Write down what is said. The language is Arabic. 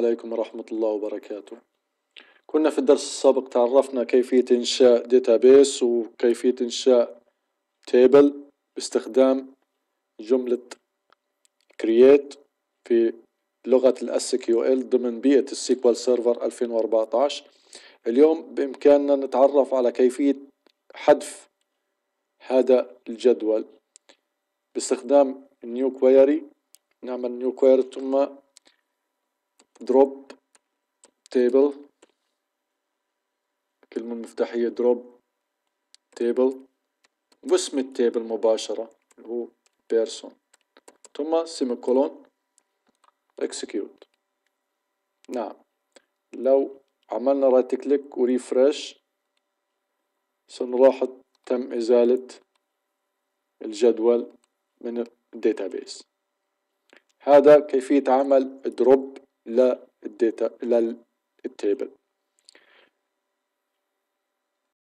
عليكم ورحمة الله وبركاته. كنا في الدرس السابق تعرفنا كيفية إنشاء database وكيفية إنشاء table باستخدام جملة create في لغة ال SQL ضمن بيئة ال SQL Server 2014 اليوم بإمكاننا نتعرف على كيفية حذف هذا الجدول. باستخدام new query نعمل new query ثم drop table. الكلمة المفتاحية drop table. واسم ال table مباشرة اللي هو person. ثم semicolon execute. نعم. لو عملنا right click و refresh سنلاحظ تم إزالة الجدول من ال database هذا كيفية عمل drop لل data لل table